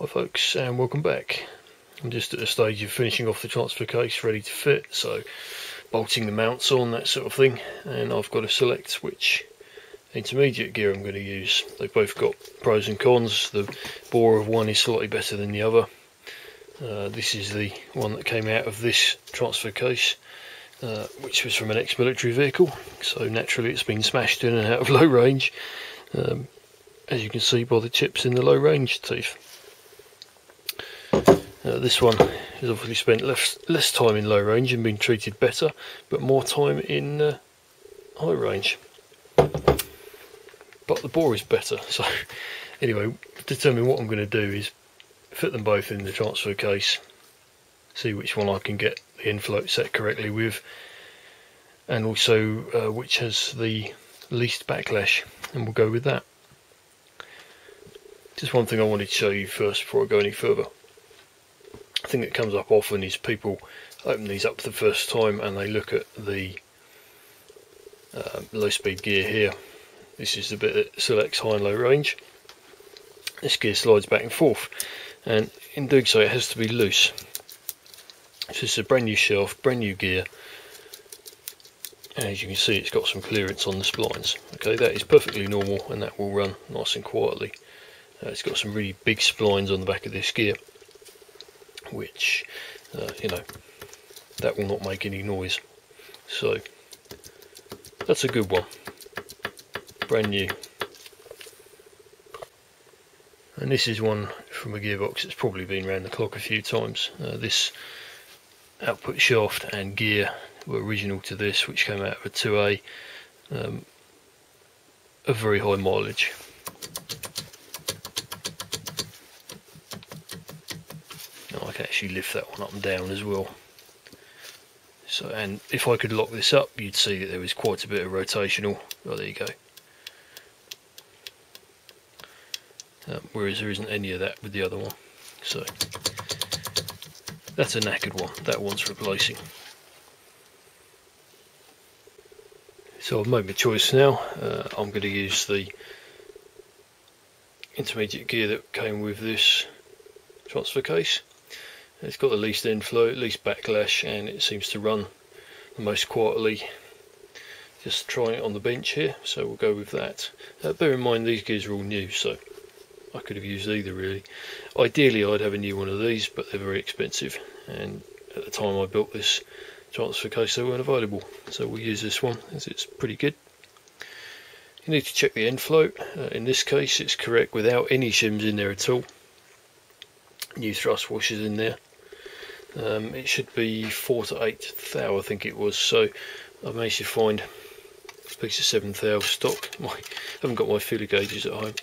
Hi folks and welcome back. I'm just at the stage of finishing off the transfer case ready to fit so bolting the mounts on that sort of thing and I've got to select which intermediate gear I'm going to use. They've both got pros and cons. The bore of one is slightly better than the other. Uh, this is the one that came out of this transfer case uh, which was from an ex-military vehicle so naturally it's been smashed in and out of low range um, as you can see by the chips in the low range teeth. Uh, this one has obviously spent less, less time in low range and been treated better, but more time in uh, high range. But the bore is better, so anyway, determine what I'm going to do is fit them both in the transfer case, see which one I can get the end float set correctly with, and also uh, which has the least backlash, and we'll go with that. Just one thing I wanted to show you first before I go any further thing that comes up often is people open these up for the first time and they look at the uh, low speed gear here. This is the bit that selects high and low range. This gear slides back and forth and in doing so it has to be loose. So this is a brand new shelf, brand new gear as you can see it's got some clearance on the splines. Okay, that is perfectly normal and that will run nice and quietly. Uh, it's got some really big splines on the back of this gear which uh, you know that will not make any noise. So that's a good one. Brand new. And this is one from a gearbox that's probably been around the clock a few times. Uh, this output shaft and gear were original to this which came out of a 2A um, a very high mileage can actually lift that one up and down as well. So, and if I could lock this up, you'd see that there was quite a bit of rotational. Oh, there you go. Um, whereas there isn't any of that with the other one. So, that's a knackered one. That one's replacing. So I've made my choice now. Uh, I'm going to use the intermediate gear that came with this transfer case. It's got the least inflow, least backlash, and it seems to run the most quietly. Just trying it on the bench here, so we'll go with that. Uh, bear in mind these gears are all new, so I could have used either really. Ideally I'd have a new one of these, but they're very expensive, and at the time I built this transfer case they weren't available, so we'll use this one as it's pretty good. You need to check the end float. Uh, in this case it's correct without any shims in there at all. New thrust washers in there um, it should be 4 to 8 thou I think it was. So I managed to find a piece of 7 thou stock. I haven't got my feeler gauges at home.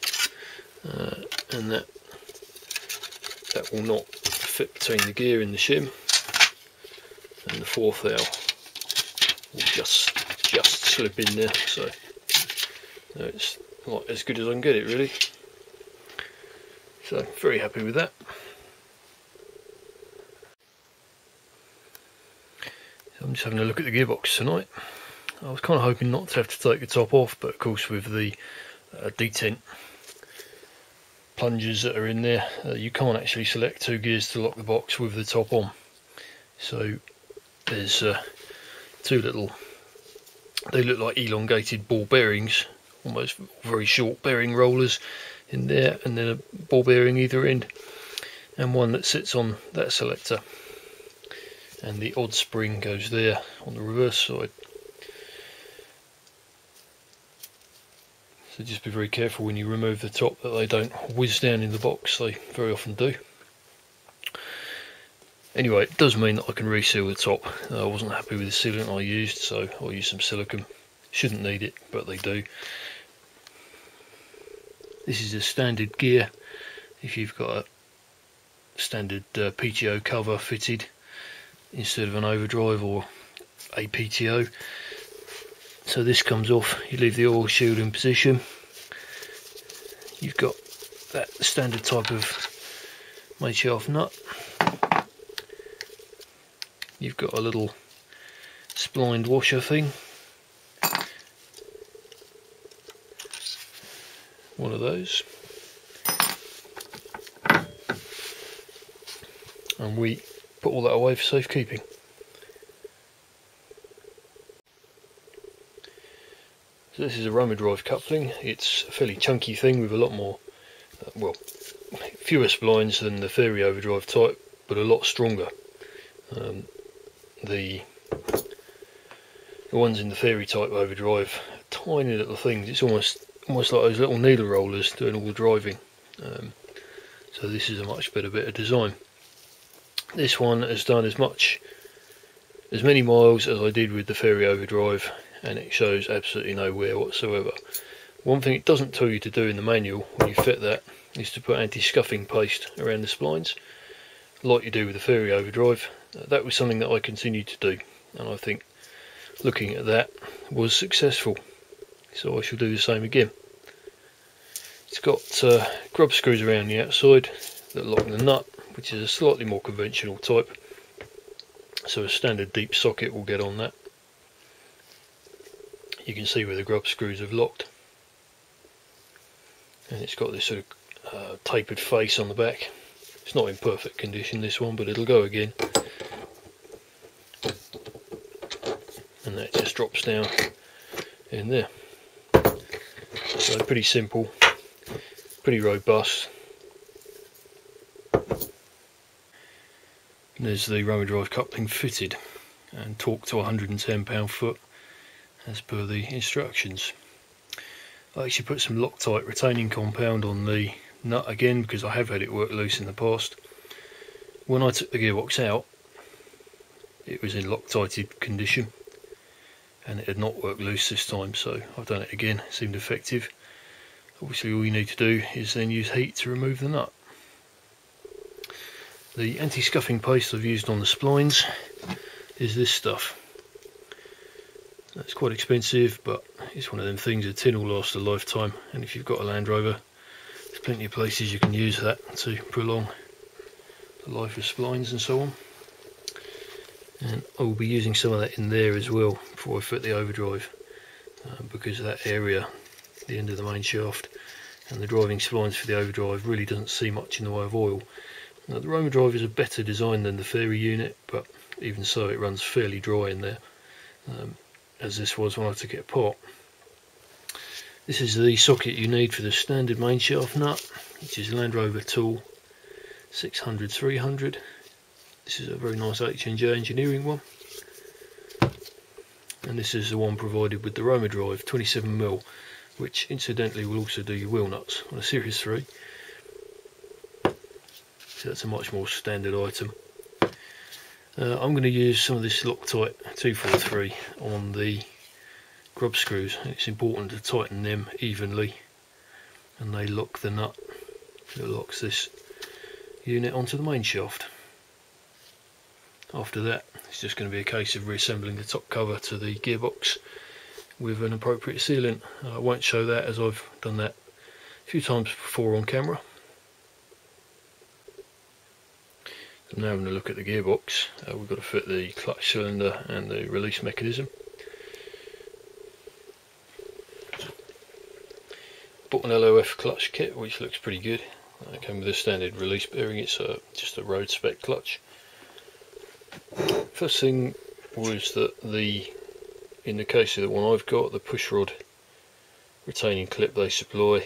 Uh, and that that will not fit between the gear and the shim. And the 4 thou will just just slip in there. So it's not as good as I can get it really. So very happy with that just having a look at the gearbox tonight. I was kind of hoping not to have to take the top off, but of course with the uh, detent plungers that are in there, uh, you can't actually select two gears to lock the box with the top on. So there's uh, two little, they look like elongated ball bearings, almost very short bearing rollers in there, and then a ball bearing either end, and one that sits on that selector and the odd spring goes there on the reverse side. So just be very careful when you remove the top that they don't whiz down in the box, they very often do. Anyway, it does mean that I can reseal the top. Uh, I wasn't happy with the sealant I used, so I'll use some silicone. Shouldn't need it, but they do. This is a standard gear. If you've got a standard uh, PTO cover fitted, instead of an overdrive or a PTO. So this comes off, you leave the oil shield in position. You've got that standard type of shaft nut. You've got a little splined washer thing. One of those. and we put all that away for safekeeping. So this is a Roma drive coupling. It's a fairly chunky thing with a lot more, uh, well, fewer splines than the Fairey overdrive type, but a lot stronger. Um, the the ones in the Fairey type overdrive, tiny little things. It's almost almost like those little needle rollers doing all the driving. Um, so this is a much better bit of design. This one has done as much, as many miles as I did with the Fairey overdrive, and it shows absolutely no wear whatsoever. One thing it doesn't tell you to do in the manual when you fit that is to put anti-scuffing paste around the splines, like you do with the Fairey overdrive. That was something that I continued to do, and I think looking at that was successful so I shall do the same again. It's got uh, grub screws around the outside that lock the nut, which is a slightly more conventional type. So a standard deep socket will get on that. You can see where the grub screws have locked. And it's got this sort of uh, tapered face on the back. It's not in perfect condition this one, but it'll go again. And that just drops down in there. So pretty simple, pretty robust. There's the Roma drive coupling fitted and torqued to 110 pound foot as per the instructions. I actually put some Loctite retaining compound on the nut again because I have had it work loose in the past. When I took the gearbox out it was in Loctited condition and it had not worked loose this time so I've done it again, it seemed effective. Obviously all you need to do is then use heat to remove the nut. The anti-scuffing paste I've used on the splines is this stuff. That's quite expensive but it's one of them things, a tin will last a lifetime and if you've got a Land Rover there's plenty of places you can use that to prolong the life of splines and so on and I will be using some of that in there as well before I fit the overdrive uh, because that area, the end of the main shaft and the driving splines for the overdrive really doesn't see much in the way of oil. Now the Roma drive is a better design than the Fairey unit but even so it runs fairly dry in there um, as this was when I took it apart. This is the socket you need for the standard main shaft nut which is Land Rover tool 600 300 this is a very nice H&J engineering one. And this is the one provided with the Roma drive 27mm, which incidentally will also do your wheel nuts on a Series 3. So that's a much more standard item. Uh, I'm going to use some of this Loctite 243 on the grub screws. It's important to tighten them evenly and they lock the nut that locks this unit onto the main shaft after that it's just going to be a case of reassembling the top cover to the gearbox with an appropriate sealant. I won't show that as I've done that a few times before on camera. Now going to look at the gearbox. Uh, we've got to fit the clutch cylinder and the release mechanism. Bought an LOF clutch kit which looks pretty good. It came with a standard release bearing, it's a, just a road spec clutch. First thing was that the, in the case of the one I've got, the push rod retaining clip they supply,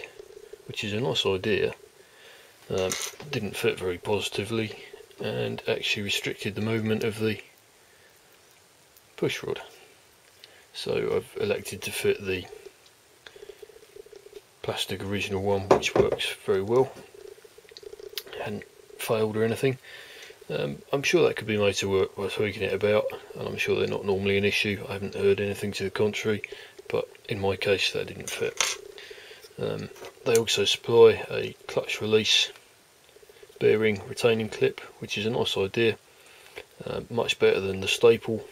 which is a nice idea, um, didn't fit very positively and actually restricted the movement of the push rod. So I've elected to fit the plastic original one which works very well hadn't failed or anything um, I'm sure that could be made to work by tweaking it about, and I'm sure they're not normally an issue. I haven't heard anything to the contrary, but in my case that didn't fit. Um, they also supply a clutch release bearing retaining clip, which is a nice idea. Uh, much better than the staple.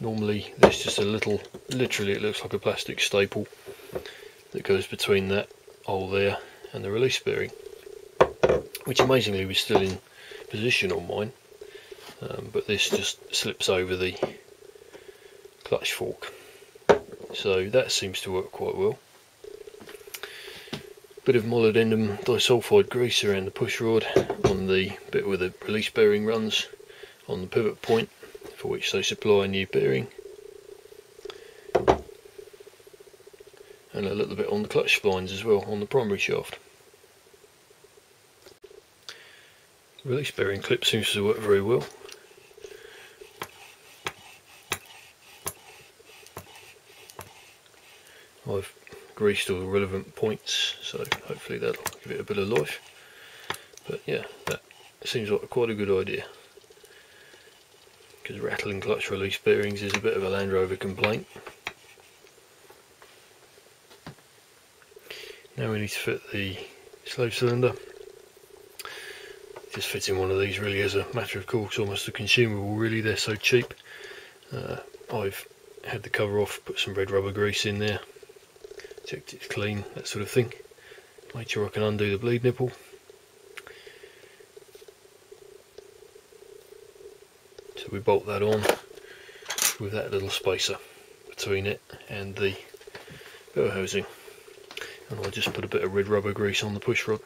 Normally there's just a little, literally it looks like a plastic staple that goes between that hole there and the release bearing, which amazingly was still in position on mine um, but this just slips over the clutch fork so that seems to work quite well bit of molybdenum disulfide grease around the push rod on the bit where the release bearing runs on the pivot point for which they supply a new bearing and a little bit on the clutch splines as well on the primary shaft. release bearing clip seems to work very well. I've greased all the relevant points so hopefully that'll give it a bit of life. But yeah that seems like quite a good idea. Because rattling clutch release bearings is a bit of a Land Rover complaint. Now we need to fit the slave cylinder. Just fitting one of these really as a matter of course almost a consumable really they're so cheap. Uh, I've had the cover off put some red rubber grease in there checked it's clean that sort of thing made sure I can undo the bleed nipple so we bolt that on with that little spacer between it and the bell housing and I'll just put a bit of red rubber grease on the push rod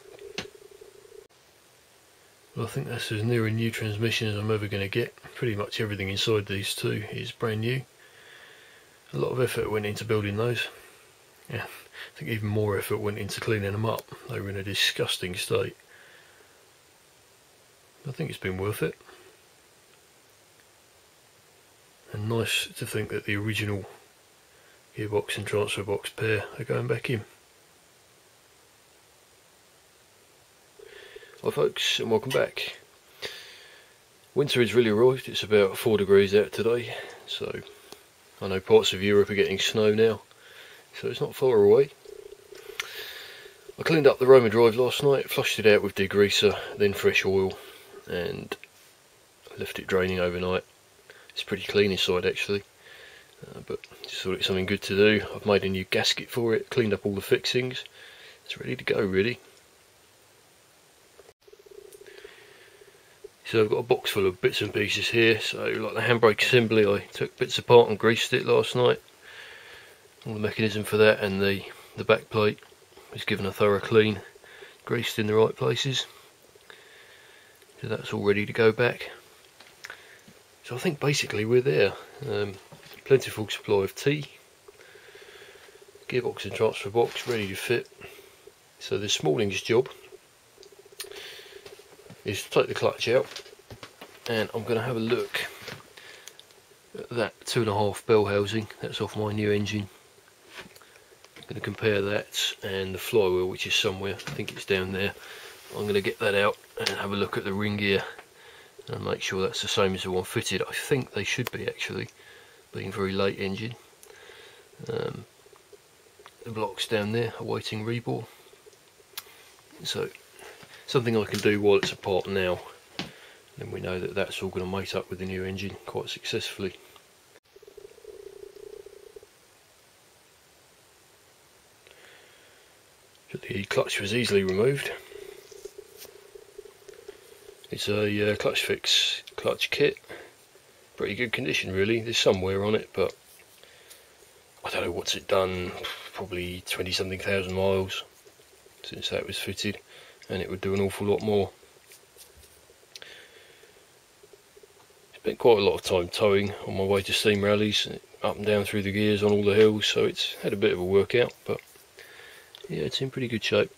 well, I think that's as near a new transmission as I'm ever going to get. Pretty much everything inside these two is brand new. A lot of effort went into building those. Yeah, I think even more effort went into cleaning them up. They were in a disgusting state. I think it's been worth it. And nice to think that the original gearbox and transfer box pair are going back in. Hi folks and welcome back. Winter is really arrived, it's about 4 degrees out today so I know parts of Europe are getting snow now so it's not far away. I cleaned up the Roma drive last night, flushed it out with degreaser, then fresh oil and left it draining overnight. It's pretty clean inside actually uh, but just thought it's something good to do. I've made a new gasket for it, cleaned up all the fixings. It's ready to go really. So I've got a box full of bits and pieces here. So like the handbrake assembly, I took bits apart and greased it last night. All the mechanism for that and the, the back plate is given a thorough clean, greased in the right places. So that's all ready to go back. So I think basically we're there. Um, plentiful supply of tea, gearbox and transfer box ready to fit. So this morning's job is to take the clutch out and I'm going to have a look at that two and a half bell housing that's off my new engine going to compare that and the flywheel which is somewhere I think it's down there. I'm going to get that out and have a look at the ring gear and make sure that's the same as the one fitted. I think they should be actually being very late engine. Um, the blocks down there awaiting rebore so something I can do while it's apart now. Then we know that that's all going to mate up with the new engine quite successfully the clutch was easily removed. It's a uh, clutch fix clutch kit. Pretty good condition really. There's some wear on it but I don't know what's it done. Probably 20 something thousand miles since that was fitted and it would do an awful lot more. Spent quite a lot of time towing on my way to steam rallies, up and down through the gears on all the hills, so it's had a bit of a workout, but yeah, it's in pretty good shape.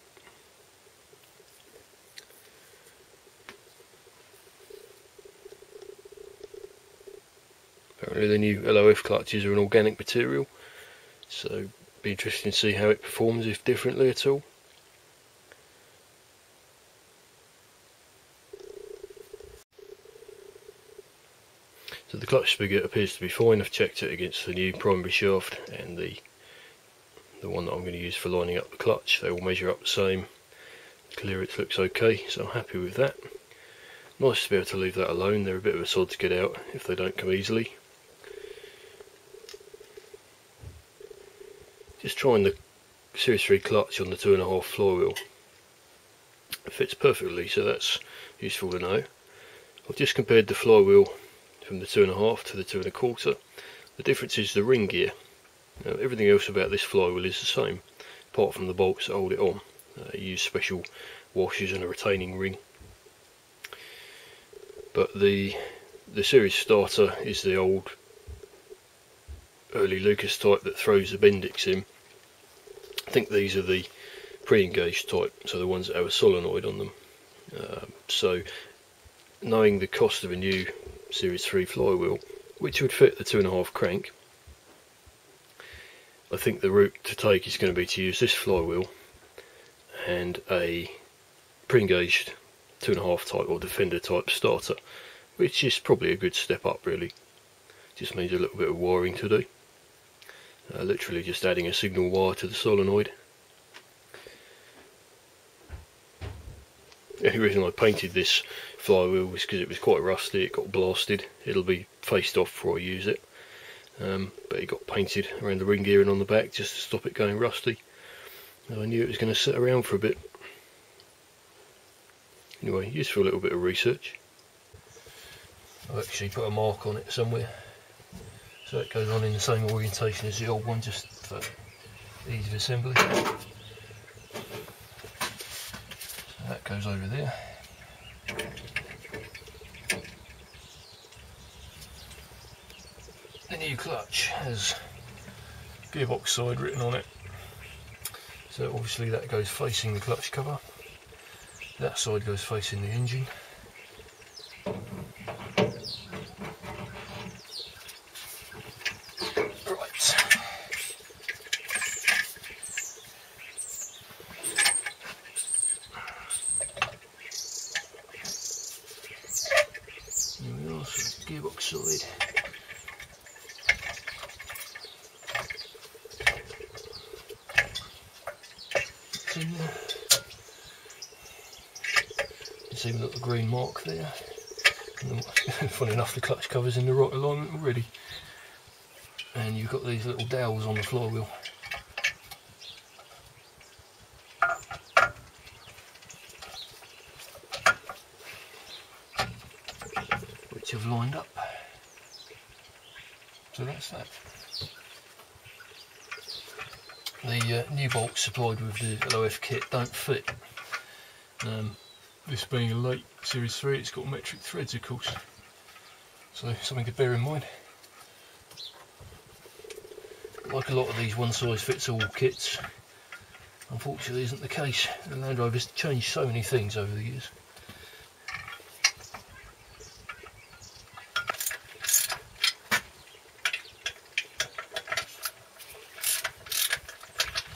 Apparently the new LOF clutches are an organic material, so be interesting to see how it performs if differently at all. So the clutch spigot appears to be fine. I've checked it against the new primary shaft and the the one that I'm going to use for lining up the clutch. They all measure up the same. Clearance looks okay, so I'm happy with that. Nice to be able to leave that alone. They're a bit of a sod to get out if they don't come easily. Just trying the Series 3 clutch on the 2.5 flywheel. It fits perfectly, so that's useful to know. I've just compared the flywheel from the two and a half to the two and a quarter. The difference is the ring gear. Now, everything else about this flywheel is the same, apart from the bolts that hold it on. Uh, use special washers and a retaining ring. But the the series starter is the old early Lucas type that throws the Bendix in. I think these are the pre-engaged type, so the ones that have a solenoid on them. Uh, so knowing the cost of a new Series 3 flywheel, which would fit the 2.5 crank, I think the route to take is going to be to use this flywheel and a pre-engaged 2.5 type or Defender type starter, which is probably a good step up really. Just needs a little bit of wiring to do. Uh, literally just adding a signal wire to the solenoid. The only reason I painted this flywheel was because it was quite rusty, it got blasted. It'll be faced off before I use it. Um, but it got painted around the ring gearing on the back just to stop it going rusty. And I knew it was going to sit around for a bit. Anyway, useful little bit of research. I've actually put a mark on it somewhere so it goes on in the same orientation as the old one just for ease of assembly. so that goes over there. The new clutch has gearbox side written on it. So obviously that goes facing the clutch cover. That side goes facing the engine. see the little funny enough, the clutch cover's in the right alignment already. And you've got these little dowels on the flywheel. Which have lined up. So that's that. The uh, new bolts supplied with the LOF kit don't fit. Um, this being a late Series 3, it's got metric threads of course. So something to bear in mind. Like a lot of these one size fits all kits, unfortunately isn't the case. The Land Rover's changed so many things over the years.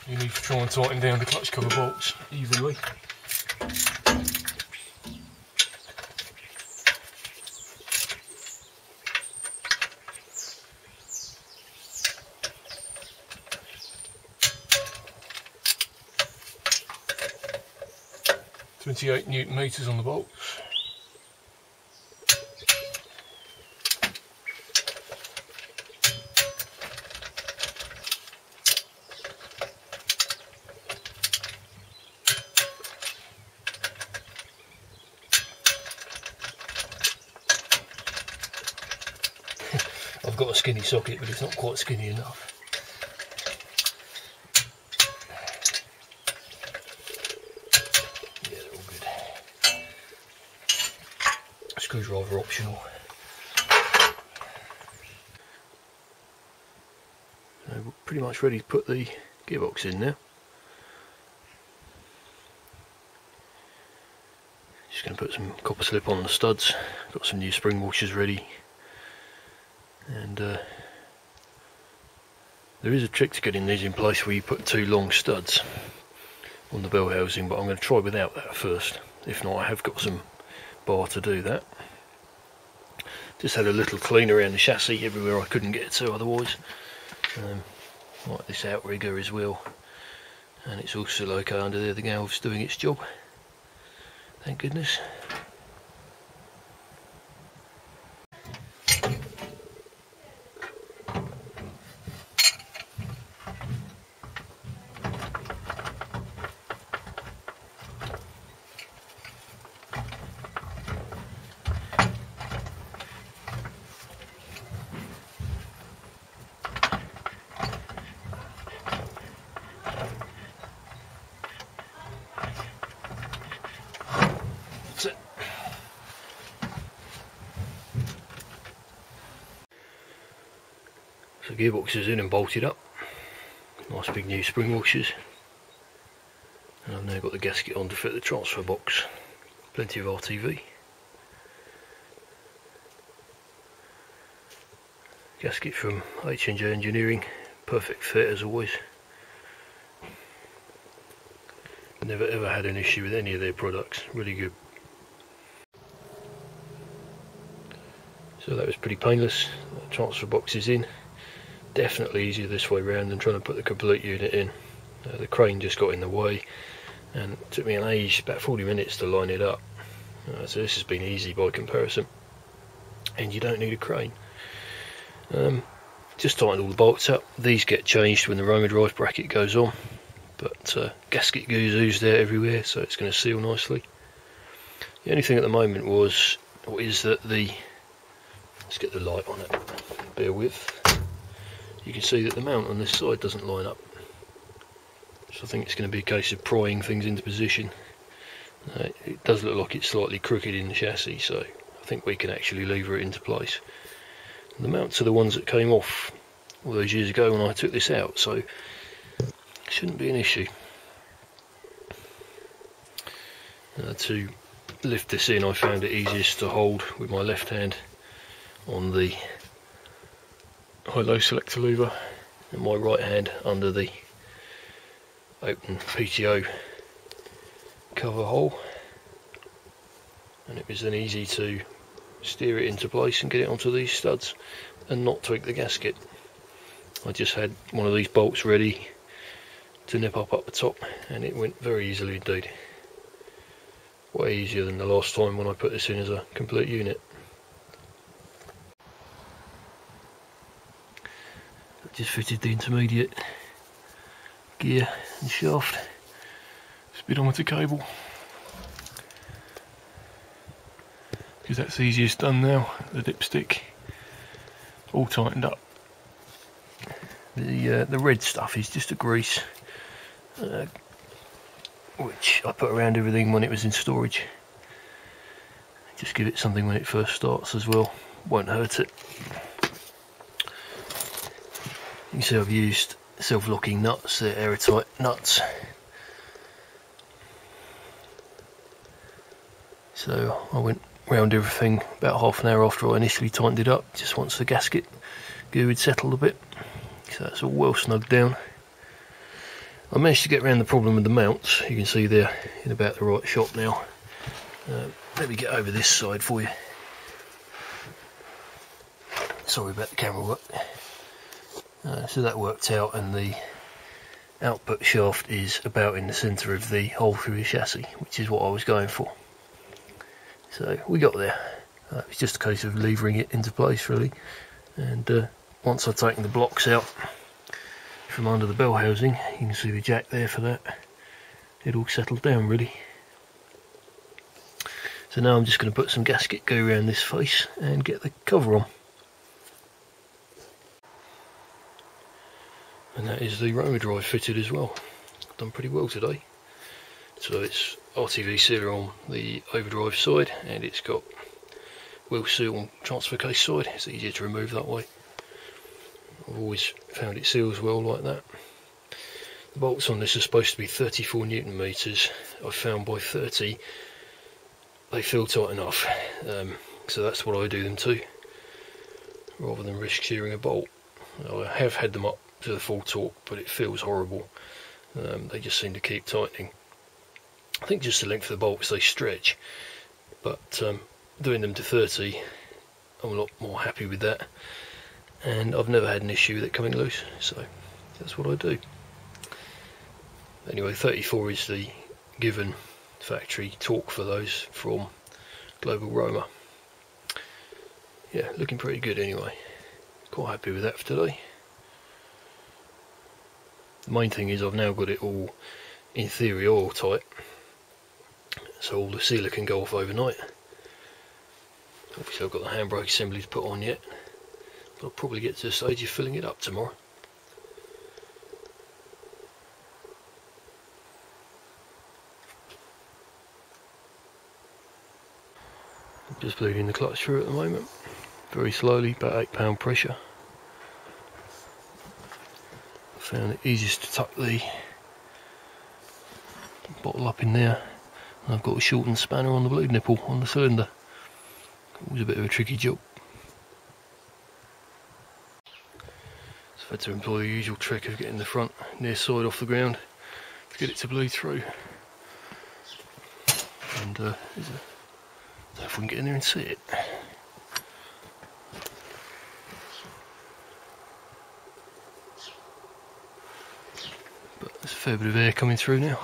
You need to try and tighten down the clutch cover bolts evenly. 28 newton meters on the. I've got a skinny socket but it's not quite skinny enough. Screwdriver optional. So we're pretty much ready to put the gearbox in now. Just going to put some copper slip on the studs. Got some new spring washers ready. And uh, there is a trick to getting these in place where you put two long studs on the bell housing, but I'm going to try without that first. If not, I have got some bar to do that. Just had a little clean around the chassis everywhere I couldn't get to otherwise. Um, like this outrigger as well. And it's also okay under there, the galve's doing its job. Thank goodness. So gearbox is in and bolted up. Nice big new spring washers. And I've now got the gasket on to fit the transfer box. Plenty of RTV. Gasket from H&J Engineering, perfect fit as always. Never ever had an issue with any of their products, really good. So that was pretty painless, transfer box is in. Definitely easier this way round than trying to put the complete unit in. Uh, the crane just got in the way and it took me an age, about 40 minutes to line it up. Uh, so this has been easy by comparison. And you don't need a crane. Um, just tighten all the bolts up. These get changed when the Roma drive bracket goes on. But uh, gasket oozed there everywhere, so it's going to seal nicely. The only thing at the moment was, or is that the, let's get the light on it, bear with. You can see that the mount on this side doesn't line up. So I think it's going to be a case of prying things into position. Uh, it does look like it's slightly crooked in the chassis, so I think we can actually lever it into place. The mounts are the ones that came off all those years ago when I took this out, so it shouldn't be an issue. Uh, to lift this in I found it easiest to hold with my left hand on the high-low selector lever and my right hand under the open PTO cover hole and it was then easy to steer it into place and get it onto these studs and not tweak the gasket. I just had one of these bolts ready to nip up up the top and it went very easily indeed. Way easier than the last time when I put this in as a complete unit. Just fitted the intermediate gear and shaft. Speedometer cable. Because that's easiest done now. The dipstick all tightened up. The uh, the red stuff is just a grease uh, which I put around everything when it was in storage. Just give it something when it first starts as well. Won't hurt it you see I've used self-locking nuts, they're Aerotight nuts. So I went round everything about half an hour after I initially tightened it up, just once the gasket goo had settled a bit. So that's all well snugged down. I managed to get around the problem with the mounts, you can see they're in about the right shot now. Uh, let me get over this side for you. Sorry about the camera work. Uh, so that worked out and the output shaft is about in the centre of the hole through the chassis, which is what I was going for. So we got there. Uh, it's just a case of levering it into place really. And uh, once I've taken the blocks out from under the bell housing, you can see the jack there for that. It all settled down really. So now I'm just going to put some gasket go around this face and get the cover on. And that is the Roma drive fitted as well. Done pretty well today. So it's RTV sealer on the overdrive side and it's got Wellseal on transfer case side. It's easier to remove that way. I've always found it seals well like that. The bolts on this are supposed to be 34 newton meters. I found by 30 they feel tight enough. Um, so that's what I do them to rather than risk shearing a bolt. I have had them up to the full torque, but it feels horrible. Um, they just seem to keep tightening. I think just the length of the bolts they stretch, but um, doing them to 30, I'm a lot more happy with that. And I've never had an issue with it coming loose, so that's what I do. Anyway, 34 is the given factory torque for those from Global Roma. Yeah, looking pretty good anyway. Quite happy with that for today. The main thing is I've now got it all, in theory, oil tight. So all the sealer can go off overnight. Obviously I've got the handbrake assembly to put on yet. I'll probably get to the stage of filling it up tomorrow. Just bleeding the clutch through at the moment. Very slowly, about 8 pound pressure. Found it easiest to tuck the bottle up in there. And I've got a shortened spanner on the bleed nipple on the cylinder. Always a bit of a tricky job. So I've had to employ the usual trick of getting the front near side off the ground to get it to bleed through. And uh, a, if we can get in there and see it. But there's a fair bit of air coming through now.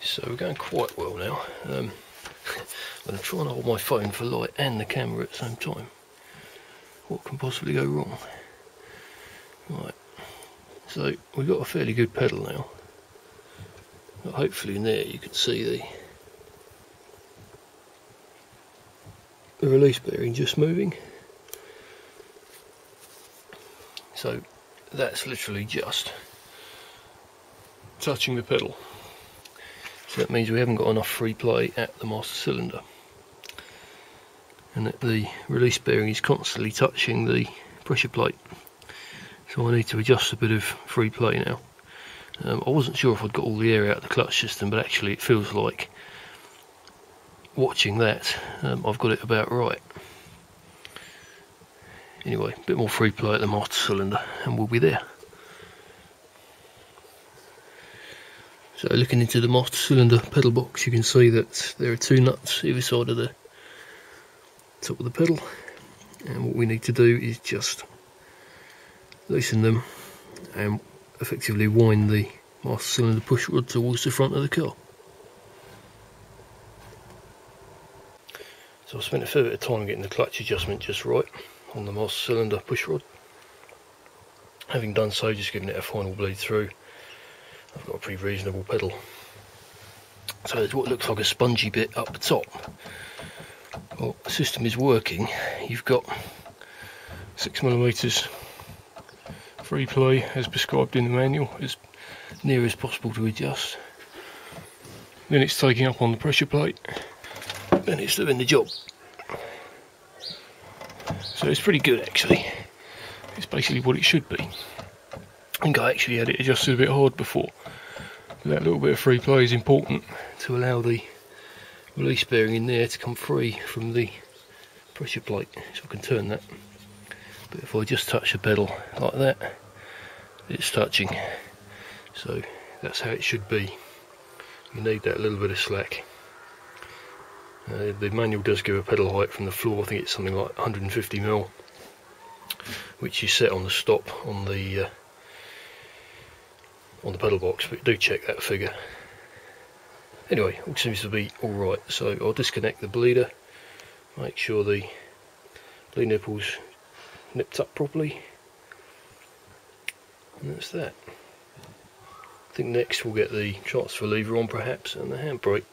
So we're going quite well now. Um, I'm going to try and hold my phone for light and the camera at the same time. What can possibly go wrong? Right, so we've got a fairly good pedal now. But hopefully in there you can see the, the release bearing just moving. So that's literally just touching the pedal. So that means we haven't got enough free play at the master cylinder. And that the release bearing is constantly touching the pressure plate. So I need to adjust a bit of free play now. Um, I wasn't sure if I'd got all the air out of the clutch system, but actually it feels like watching that, um, I've got it about right. Anyway, a bit more free play at the master cylinder and we'll be there. So looking into the master cylinder pedal box you can see that there are two nuts either side of the top of the pedal and what we need to do is just loosen them and effectively wind the master cylinder push rod towards the front of the car. So I spent a fair bit of time getting the clutch adjustment just right on the master cylinder push rod. Having done so, just giving it a final bleed through I've got a pretty reasonable pedal. So there's what looks like a spongy bit up the top. Well, the system is working. You've got six millimeters free play as prescribed in the manual, as near as possible to adjust. Then it's taking up on the pressure plate, and it's doing the job. So it's pretty good actually. It's basically what it should be. I think I actually had it adjusted a bit hard before. But that little bit of free play is important to allow the release bearing in there to come free from the pressure plate. So I can turn that. But if I just touch the pedal like that, it's touching. So that's how it should be. You need that little bit of slack. Uh, the manual does give a pedal height from the floor, I think it's something like 150 mil, which you set on the stop on the uh, on the pedal box, but do check that figure. Anyway, all seems to be alright, so I'll disconnect the bleeder, make sure the bleed nipples nipped up properly, and that's that. I think next we'll get the transfer lever on perhaps and the handbrake.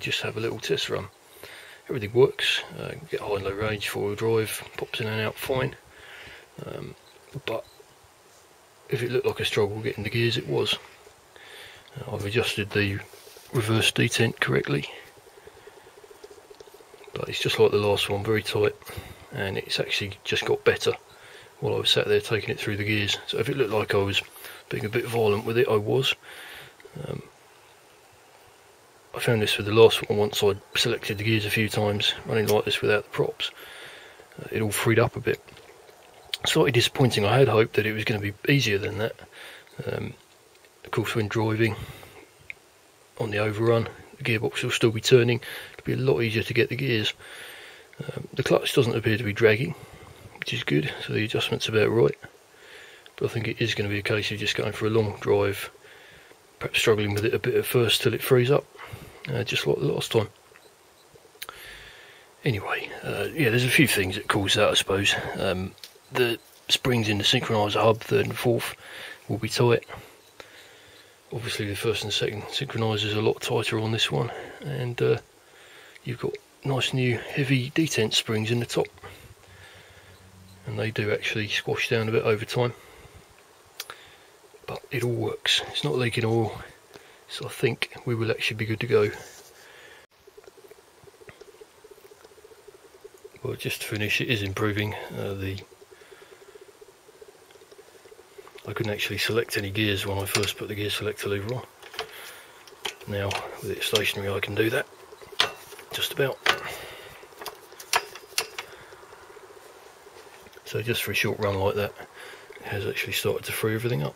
Just have a little test run. Everything works, uh, get high and low range, four wheel drive, pops in and out fine. Um, but if it looked like a struggle getting the gears, it was. Uh, I've adjusted the reverse detent correctly, but it's just like the last one, very tight, and it's actually just got better while I was sat there taking it through the gears. So if it looked like I was being a bit violent with it, I was. Um, I found this with the last one once I'd selected the gears a few times, running like this without the props. Uh, it all freed up a bit. Slightly disappointing, I had hoped that it was going to be easier than that. Um, of course, when driving on the overrun, the gearbox will still be turning. It'll be a lot easier to get the gears. Um, the clutch doesn't appear to be dragging, which is good, so the adjustment's about right. But I think it is going to be a case of just going for a long drive, perhaps struggling with it a bit at first till it frees up uh, just like last time. Anyway, uh, yeah, there's a few things that cause that, I suppose. Um, the springs in the synchronizer hub, third and fourth, will be tight. Obviously, the first and second synchronizers are a lot tighter on this one, and uh, you've got nice new heavy detent springs in the top, and they do actually squash down a bit over time. But it all works. It's not leaking oil, so I think we will actually be good to go. Well, just to finish, it is improving. Uh, the I couldn't actually select any gears when I first put the gear selector lever on. Now, with it stationary, I can do that. Just about. So just for a short run like that, it has actually started to free everything up.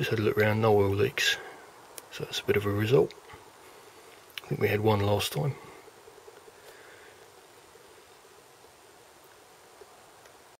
Just had a look around, no oil leaks. So that's a bit of a result. I think we had one last time.